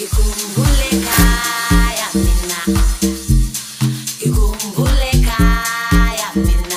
Ngikhumbule ekhaya mina. Ngikhumbule ekhaya mina.